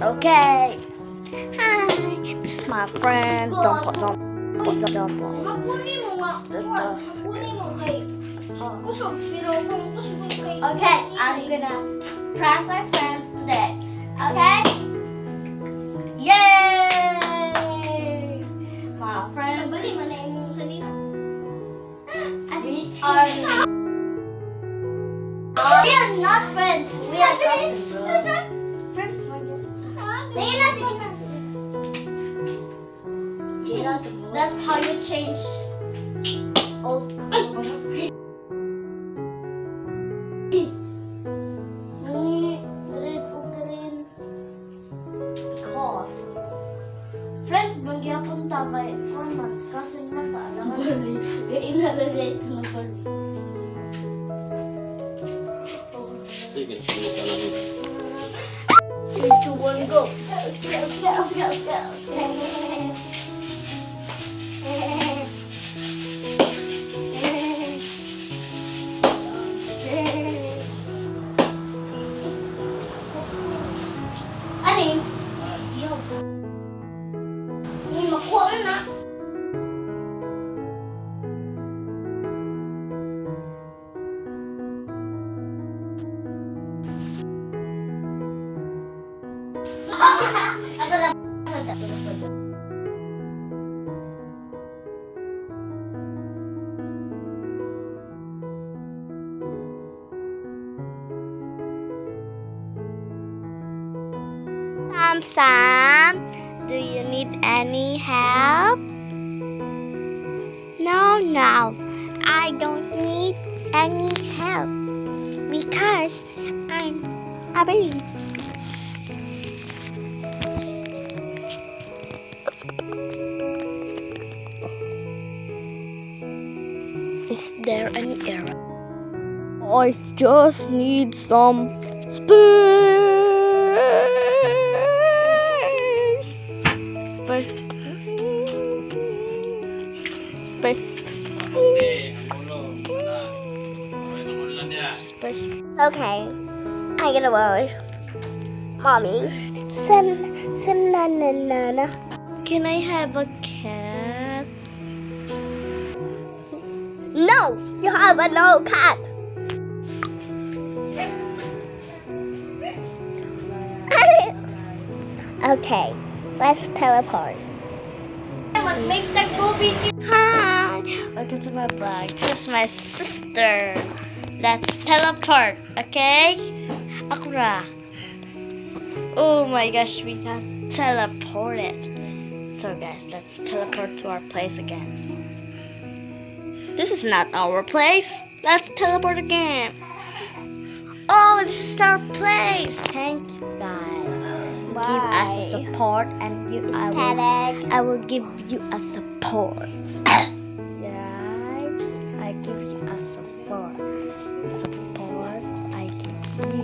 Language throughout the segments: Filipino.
Okay. Hi, this is my friend. Dump, dump, dump, dump. Okay, I'm gonna prank my friends today. Okay? Yay! My friend. We are. We are not friends. We are just. That's how you change old Ni just need some space. Space. Space. Okay, ang ulo. Na. Okay, nakulan. Space. Okay. I get a word. Mommy. San san na na na na. Can I have a cat? No! You have a no cat! Okay, let's teleport. Make the movie. Hi! Welcome to my vlog. This is my sister. Let's teleport, okay? Akura. Oh my gosh, we got teleported. So guys, let's teleport to our place again. This is not our place. Let's teleport again. Oh, this is our place. Thank you guys. Give us a support and you I will, I will give you a support. right? I give you a support. Support I give you.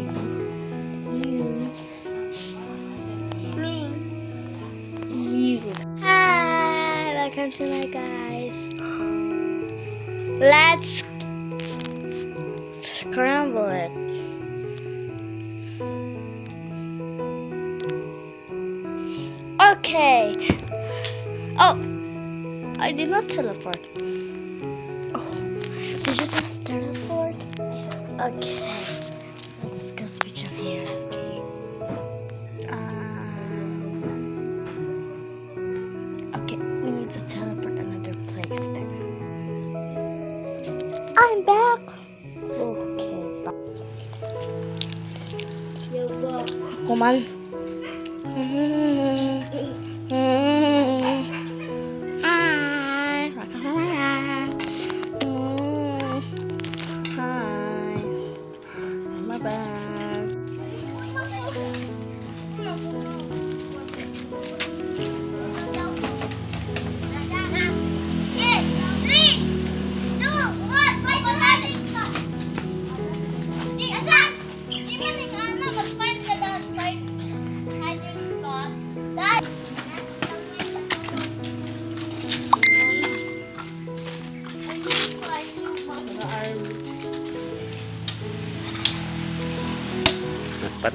You. Me. You. Hi, welcome to my guys. Let's not teleport.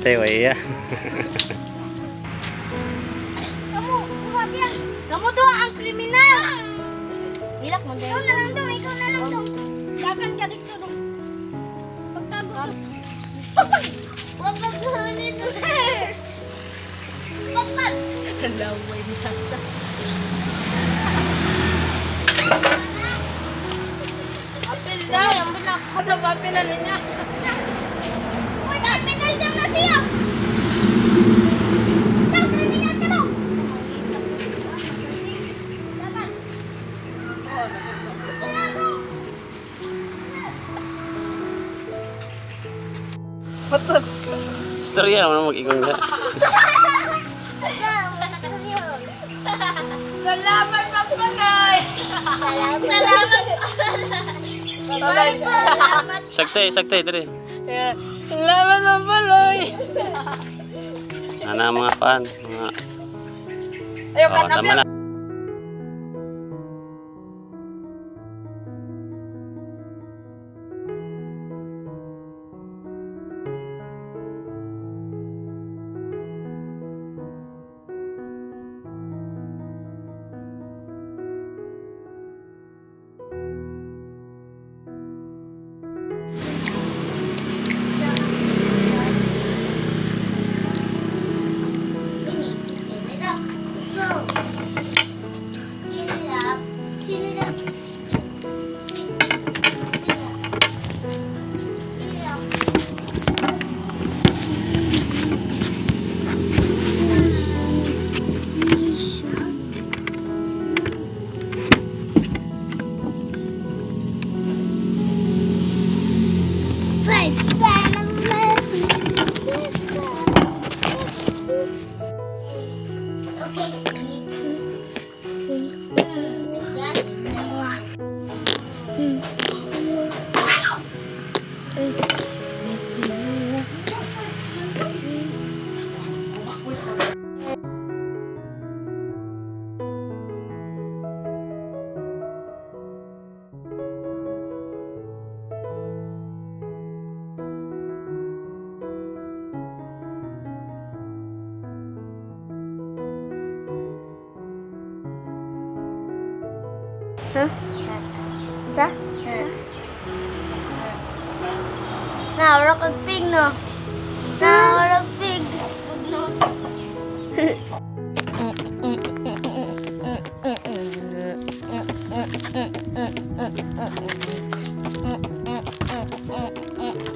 xe quỷ Istorya naman mag-igong na. Salamat, Papalay! Salamat, salamat, Papalay! Salamat, Sakte, sakte, dre. Salamat, Papalay! Ana ang mga pan. Mga... Ayaw Oh, tama na.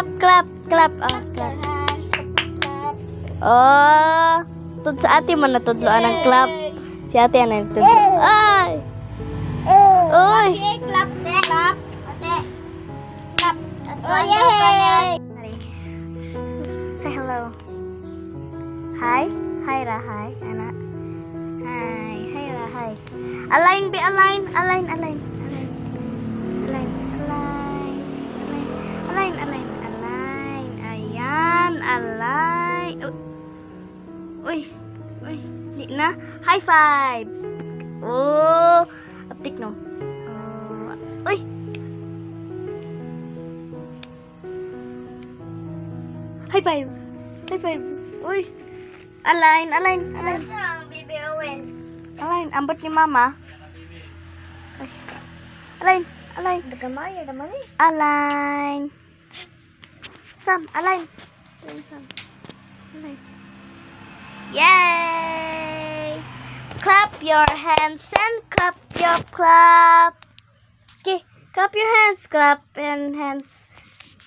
clap clap clap oh clap oh tut saati mana tut lo anak clap si ati anak tut ay Uy. Clap, clap, clap. Oh, yeah. Say hello. Hi. Hi, lah hi Anak. Hi. Hi, lah hi Align, be align. Align, align. Align. Uy. Uy. Di na. High five. Oh. Aptik, no? Oh. Uy. High five. High five. Uy. Align, align, align. Align. Ambot ni mama. Ay. Align, align. Dagamaya naman eh. Align. Sam, align. Align. Align. Yay! Clap your hands and clap your clap. Okay, clap your hands, clap and hands.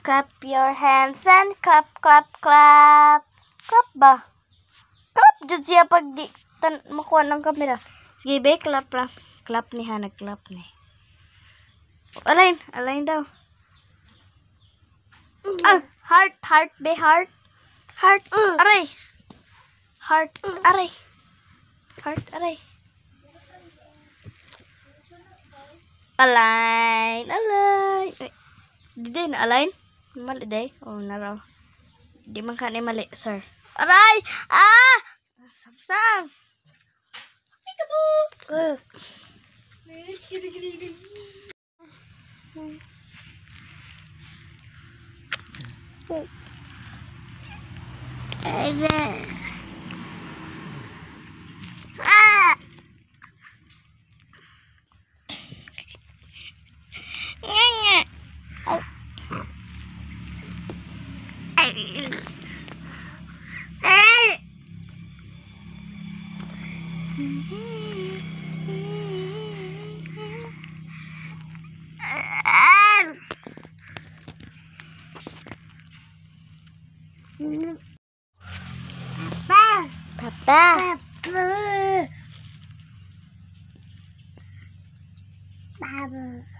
Clap your hands and clap, clap, clap. Clap ba? Clap jud siya pag di tan makuha ng kamera. Sige, be, clap lang. Clap ni ha, nag-clap ni. Alain, alain daw. Ah, heart, heart, be, heart. Heart, aray. Heart, aray. Heart, aray. Align, align. Ay, di din, align. Mali day. Oh, naraw. Di man ka ni mali, sir. Aray! Ah! Samsam! Uh. Amen. Ba. Baba.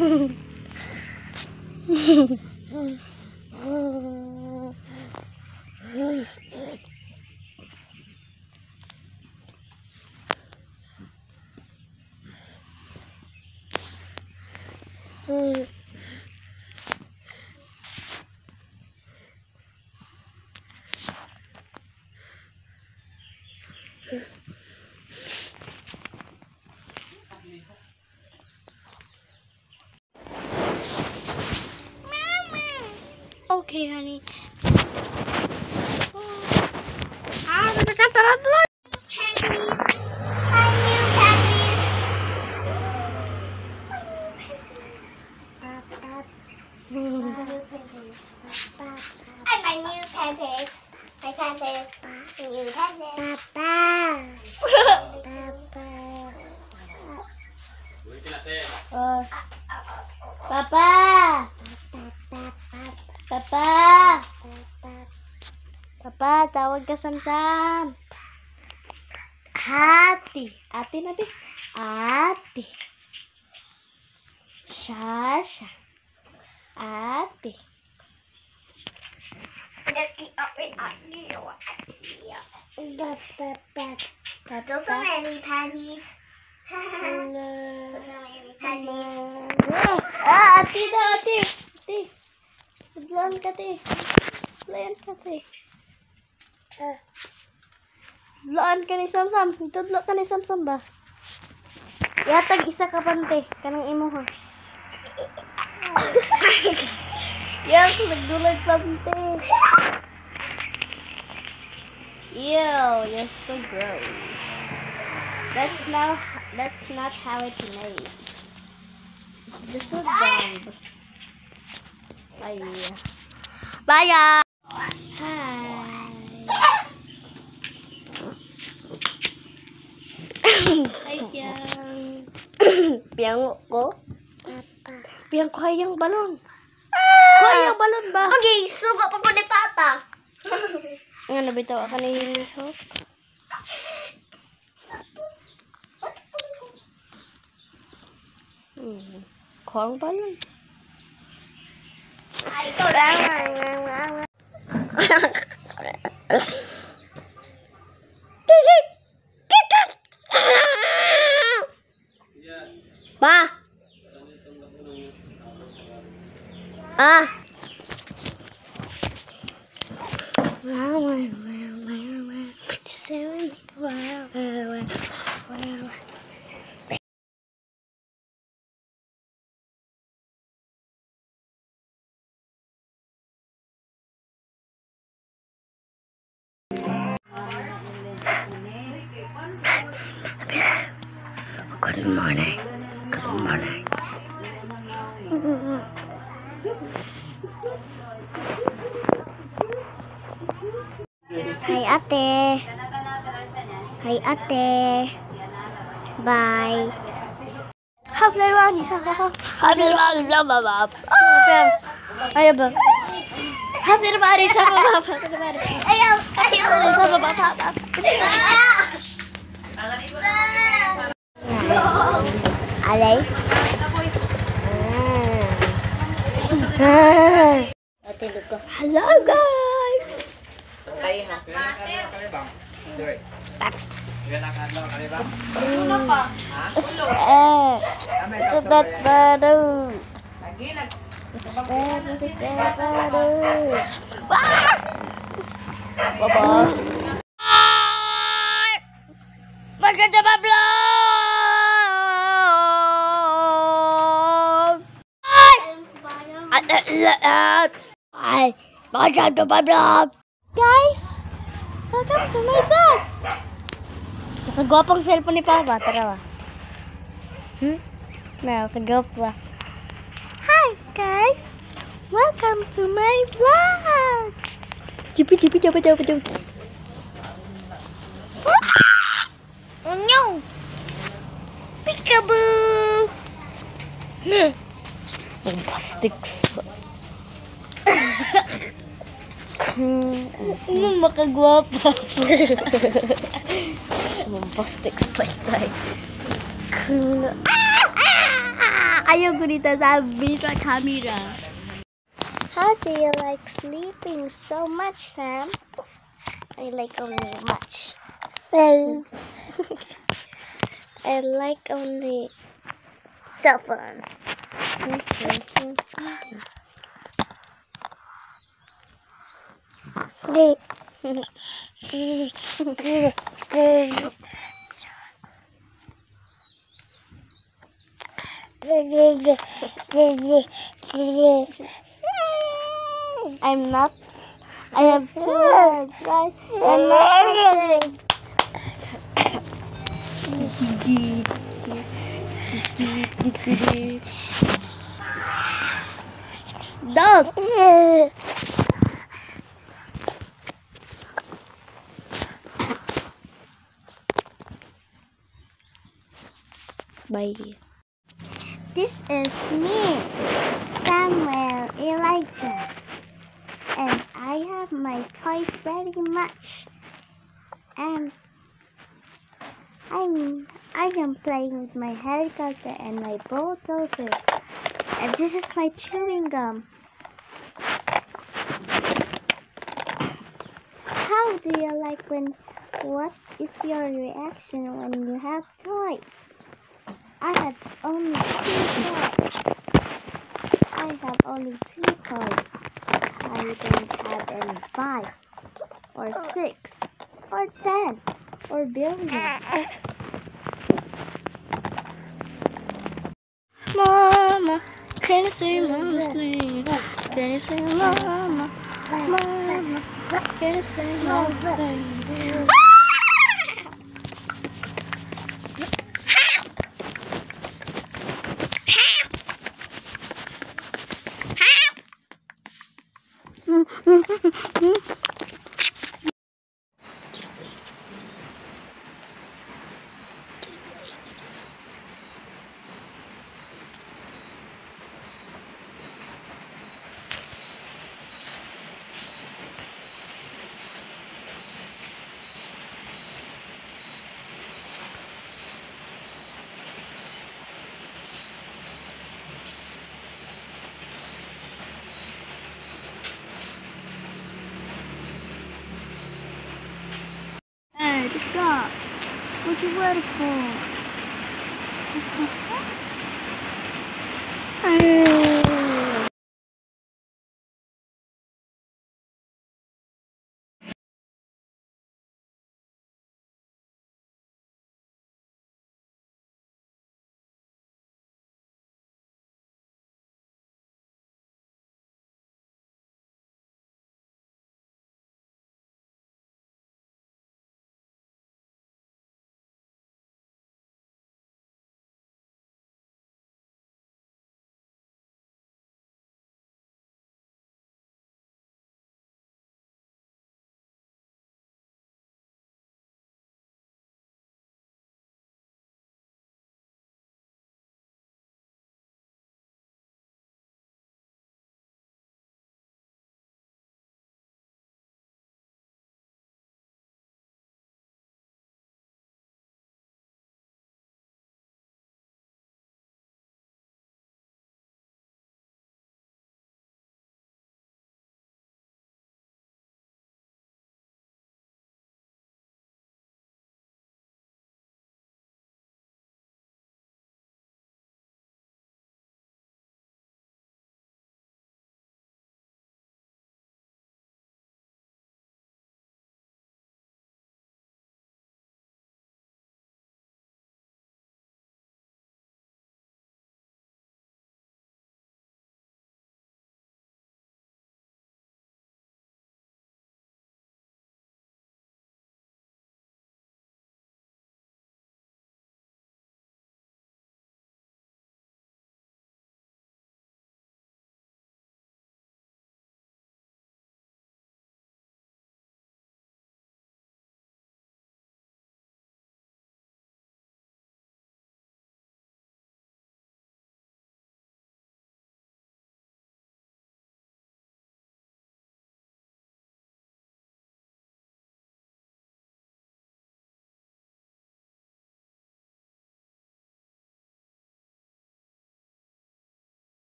Mm-hmm. Okay, honey. kesam-sam hati. Hati nabi. Hati. Sasha hati. Those are many panties. Those are many panties. Ah, ati hati. Ati, ati. Jalan kati, jalan kati. Ah. Tudloan ka ni Samsam. Tudlo ka ni Samsam ba? Yatag isa ka pante. Kanang imo ha. yes, nagdulag pante. Ew, you're so gross. That's now that's not how it's made. It's just so dumb. Bye. Bye. Hi. Hi, Piang. Piang ko? Piang ko hayang balon. Ko hayang balon ba? Okay, sugo pa po ni Papa. Nga nabitaw ka ni Hiliho. Hmm. Korang balon. Ay, ikaw Happy birthday sa baba. Ayaw ba? Happy birthday sa baba. Ayaw. Ayaw. Sa baba. Alay? Ah. Hello guys! Dirt. Ulo pa. Ha? Eh. Sabat pa daw. Lagi nag... Sabat pa daw. Wah! Baba. Maganda ba vlog? Guys! Welcome to my vlog! Kagwapang cellphone ni Papa. Tara ba? Hmm? No, kagwapa. Hi guys! Welcome to my vlog! Jipi jipi jipi jipi jipi. Oh no! Peekaboo! Bombastics. Ano makagwapa? Bombastic side ah! Ayaw ko dito sa video camera. How do you like sleeping so much, Sam? I like only much. Well, I like only cell phone. I'm not. I have two words, right? I'm not. Dog. Bye. This is me, Samuel Elijah, and I have my toys very much. And I'm I am playing with my helicopter and my bulldozer, and this is my chewing gum. How do you like when? What is your reaction when you have toys? I have only two toys. I have only two toys. I don't have any five, or six, or ten, or billion. Mama, can you say mama's name? Can you say mama? Mama, can you say mama's name? Beautiful.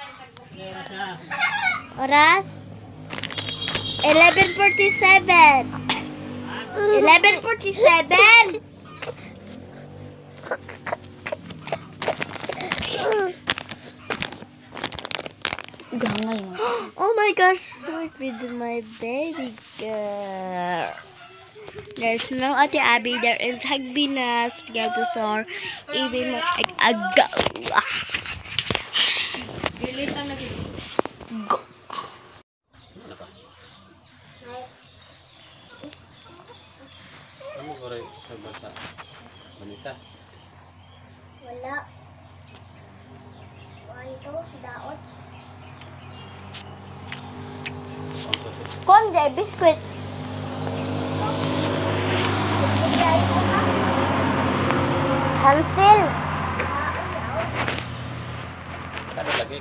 Oras? 11.47. 11.47. Gangay mo. Oh my gosh, what with my baby girl? There's no Ate Abby, there is Hagbinas, Spaghettosaur, even like a go. Ano pa? Ano ko rin sa bata? Manisa? Wala. Wala ito, daot. Konde, biscuit. Hansel. Ano lagi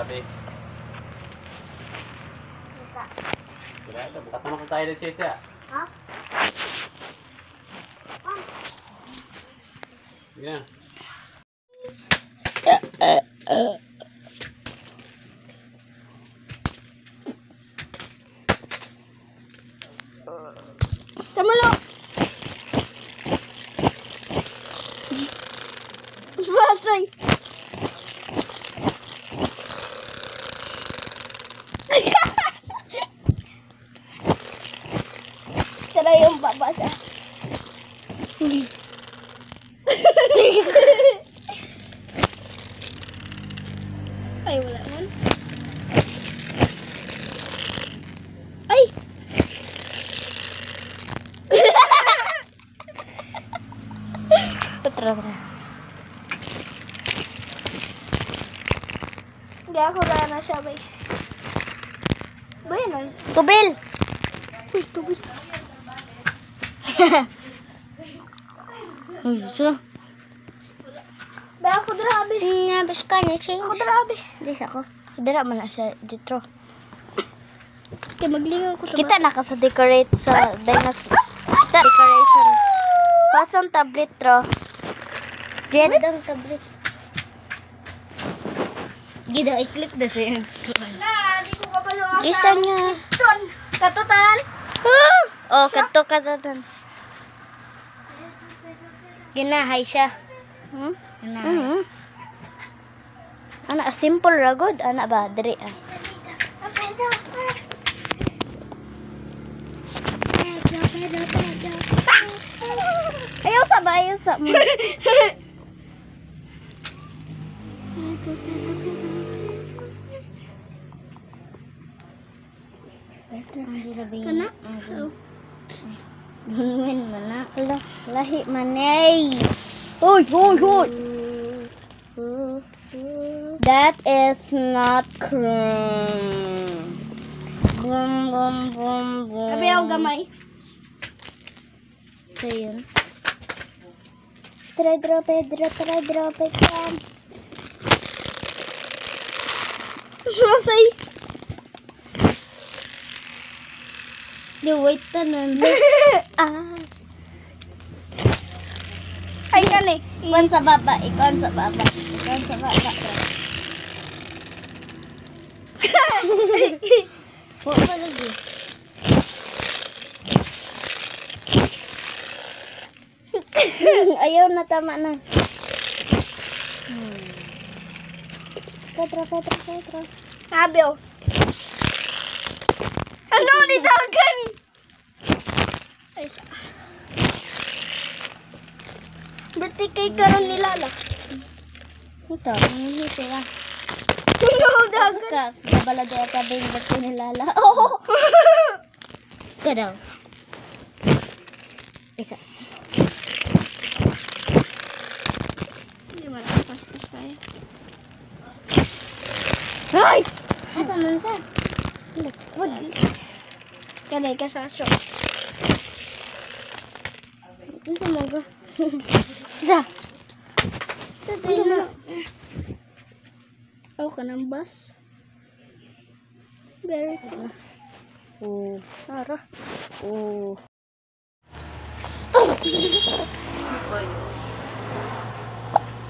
na sabi? Sila ito, baka naman tayo ng chase ya. Ha? Yan. Tama lang. Basay. Tara yung babasa. Ay, wala man. Ay! Tara, tara. Hindi ako wala na siya, bay. Bay, na. Tubil! Uy, tubil. Uy, so. Bay, ako darabi. Nga, bas ka niya, change. Ako darabi. Hindi ako. Dara man na siya dito. Kaya maglingaw ko sa Kita na ka sa decorate sa dinosaur. Decoration. Pasang tablet, tro. Diyan ang tablet. Gida, i-click na siya. Na, di ko kabalo ang Isa niya. Son, katutan. Oh, kato ka doon. Ginahay siya. Hmm? Simple ra good. Anak ba? Diri ah. Ayaw sa ba? Ayaw sa mo. Kana? Gunungin man na. Lahi manay. Hoy, hoy, hoy. That is not cream. Boom, boom, boom, boom. Sabi ako gamay. So, yun. Try drop it, drop it, drop it, yan. Susay. Di, wait na nun. ah. Ay, gani. Ikon sa baba, ikon sa baba. Ikon sa baba. Huwag pa lagi. Ayaw na, tama na. Hmm. Petra, Petra, Petra. Sabi oh. Ano ni Dagan? Ay, sa. Birthday kay karon ni Lala. Ito, ito ah. Ano Dagan? Ka, nabala doon ka din ba't kinilala? Oo. Ka daw. Isa. Hindi man ako paspas tayo. Ay! Asa man sa? Likod. Kanay ka sa aso. Ito mo ga. Isa. Sa tayo na. Ato kanang bus. Very good. Oh, ara. Oh.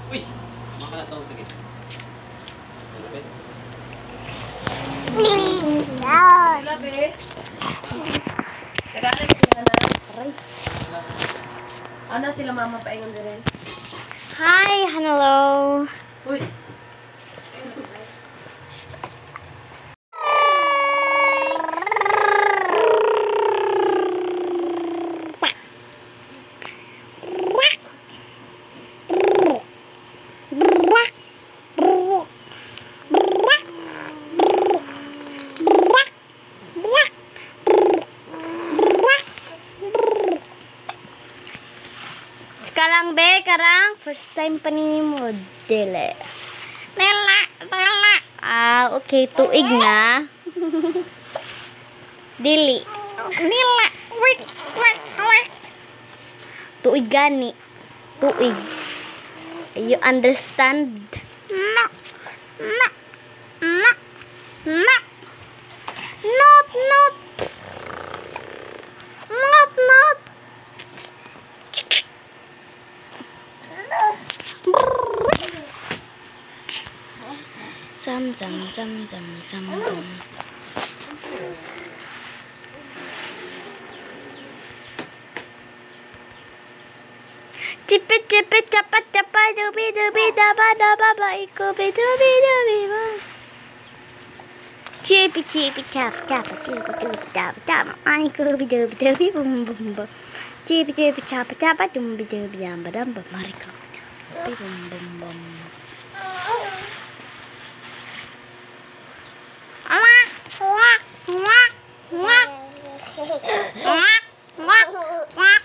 Uy, makalat ako tigit. Lapit. Lapit. Kagalit sila na. Aray. Ano sila mama paingon din? Hi, hello. Uy. First time pa ni mo dili. Nela, nela. Ah, okay, tuig na. Dili. Nila. Wait, wait, wait. Tuig gani. Tuig. You understand? Zum, zum, zam zam zam zam. Chippa chippa chappa chappa dooby dooby dabba dabba baiku dooby dooby ba. Chippy chippy chap chappa chippy dooby dabba dabba baiku dooby dooby boom boom boom. Chippy chippy chappa chappa dooby dooby dabba dabba marika. Boom boom boom. Mwak! Mwak! Mwak! Mwak! Mwak!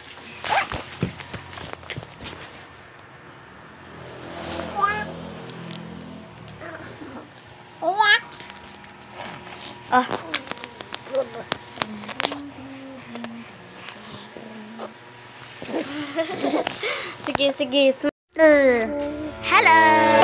Mwak! Oh. sige, sige. Hello!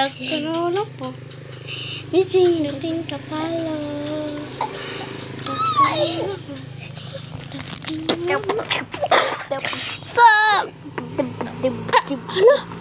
Tagkulong po. Isinutin ka pala. Tagkulong po. Tagkulong po. Stop! Ano?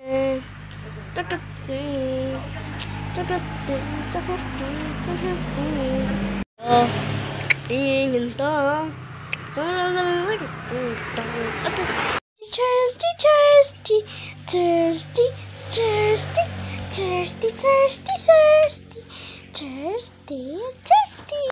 Teachers, teachers, te thirsty, thirsty, thirsty, thirsty, thirsty, thirsty, thirsty.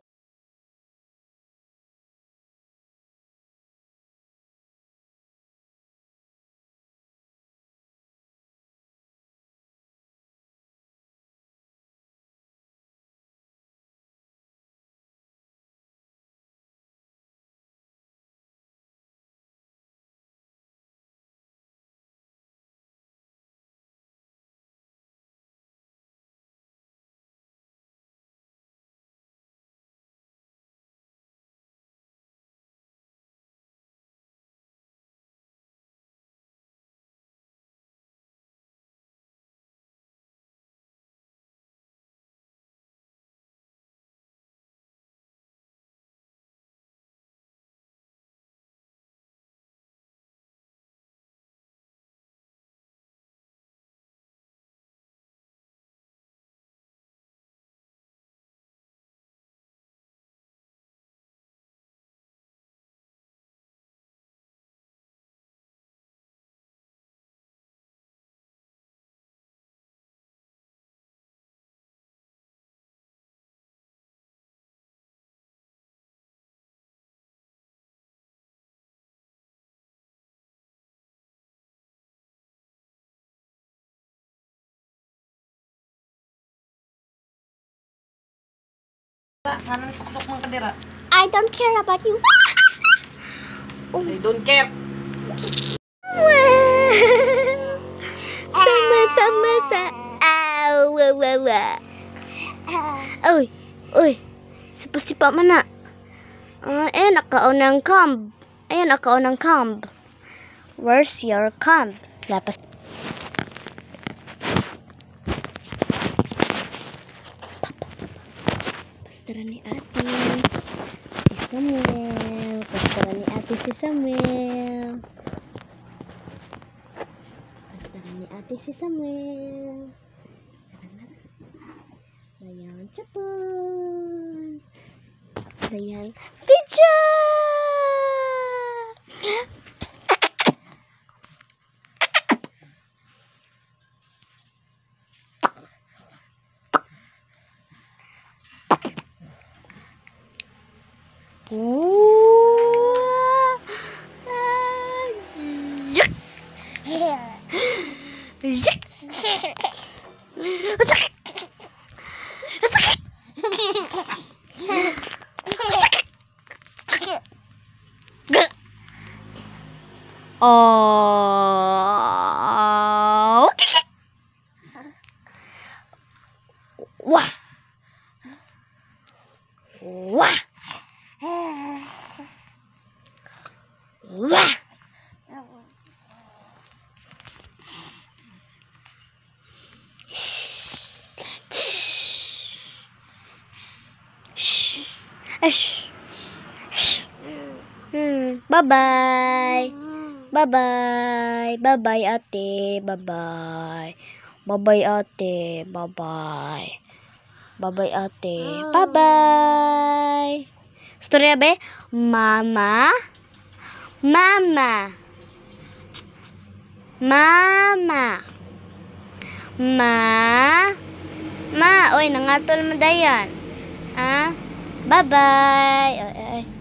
Teachers. Kanang suksok ng kadira. I don't care about you. I don't care. sama sama sa. Aw, wa wa wa. Uy, uy. Sipa-sipa man na. Ah, eh, nakaon ng comb. Ayan, nakaon ng comb. Where's your comb? Lapas. Pastara ni ate. Si Samuel. Pastara ni ate si Samuel. Pastara ni ate si Samuel. Dayan, chapon. Dayan, pizza! 我操！我操！我操！哦。Bye-bye. Bye-bye, ate. Bye-bye. Bye-bye, ate. Bye-bye. Bye-bye, ate. Bye-bye. Storya be? Mama. Mama. Mama. Ma. Ma. Oy, nangatol mo dayan. Ah? Bye-bye. Ay, ay.